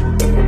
Bye.